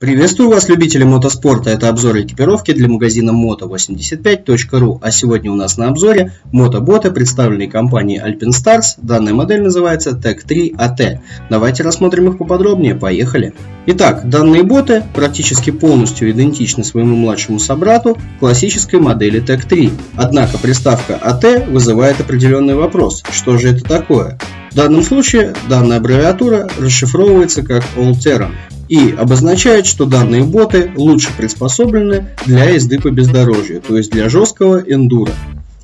Приветствую вас, любители мотоспорта. Это обзор экипировки для магазина moto85.ru. А сегодня у нас на обзоре мотоботы, представленные компанией Alpinstars. Данная модель называется Tech 3 AT. Давайте рассмотрим их поподробнее. Поехали! Итак, данные боты практически полностью идентичны своему младшему собрату классической модели Tech 3. Однако приставка AT вызывает определенный вопрос. Что же это такое? В данном случае данная аббревиатура расшифровывается как All Terrain и обозначает, что данные боты лучше приспособлены для езды по бездорожью, то есть для жесткого эндура.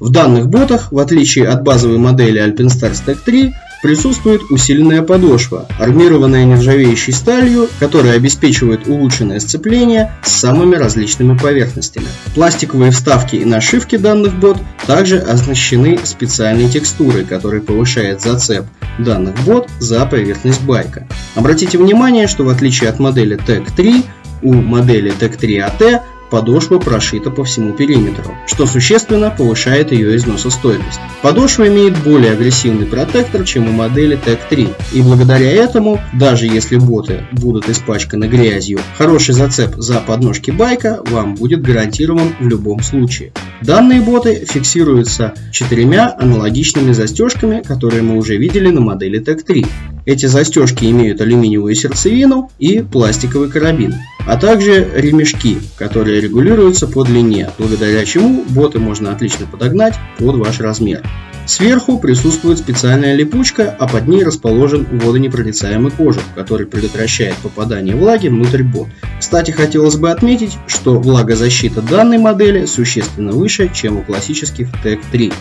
В данных ботах, в отличие от базовой модели Alpinestars Tech 3, присутствует усиленная подошва, армированная нержавеющей сталью, которая обеспечивает улучшенное сцепление с самыми различными поверхностями. Пластиковые вставки и нашивки данных бот также оснащены специальной текстурой, которая повышает зацеп данных бот за поверхность байка. Обратите внимание, что в отличие от модели Tech 3, у модели Tech 3 AT подошва прошита по всему периметру, что существенно повышает ее износостойкость. Подошва имеет более агрессивный протектор, чем у модели Tech 3, и благодаря этому, даже если боты будут испачканы грязью, хороший зацеп за подножки байка вам будет гарантирован в любом случае. Данные боты фиксируются четырьмя аналогичными застежками, которые мы уже видели на модели Tech 3. Эти застежки имеют алюминиевую сердцевину и пластиковый карабин, а также ремешки, которые регулируются по длине, благодаря чему боты можно отлично подогнать под ваш размер. Сверху присутствует специальная липучка, а под ней расположен водонепроницаемый кожух, который предотвращает попадание влаги внутрь бот. Кстати, хотелось бы отметить, что влагозащита данной модели существенно выше, чем у классических TEC 3.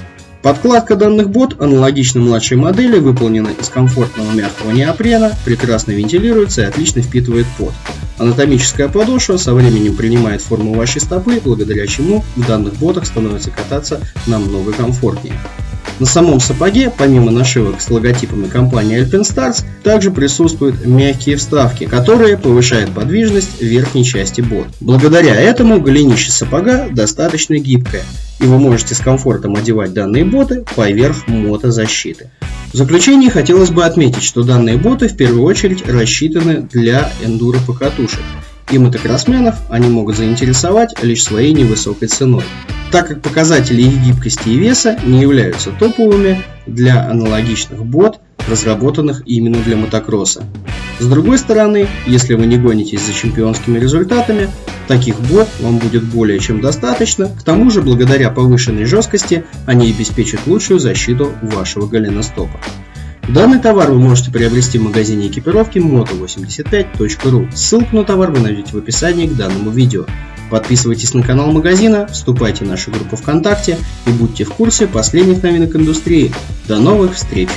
Подкладка данных бот, аналогично младшей модели, выполнена из комфортного мягкого неопрена, прекрасно вентилируется и отлично впитывает пот. Анатомическая подошва со временем принимает форму вашей стопы, благодаря чему в данных ботах становится кататься намного комфортнее. На самом сапоге, помимо нашивок с логотипами компании Alpinstars, также присутствуют мягкие вставки, которые повышают подвижность верхней части бот. Благодаря этому голенище сапога достаточно гибкое, и вы можете с комфортом одевать данные боты поверх мотозащиты. В заключение хотелось бы отметить, что данные боты в первую очередь рассчитаны для эндуро покатушек, и мотокроссменов они могут заинтересовать лишь своей невысокой ценой так как показатели их гибкости и веса не являются топовыми для аналогичных бот, разработанных именно для мотокросса. С другой стороны, если вы не гонитесь за чемпионскими результатами, таких бот вам будет более чем достаточно, к тому же благодаря повышенной жесткости они обеспечат лучшую защиту вашего голеностопа. Данный товар вы можете приобрести в магазине экипировки moto85.ru. Ссылку на товар вы найдете в описании к данному видео. Подписывайтесь на канал магазина, вступайте в нашу группу ВКонтакте и будьте в курсе последних новинок индустрии. До новых встреч!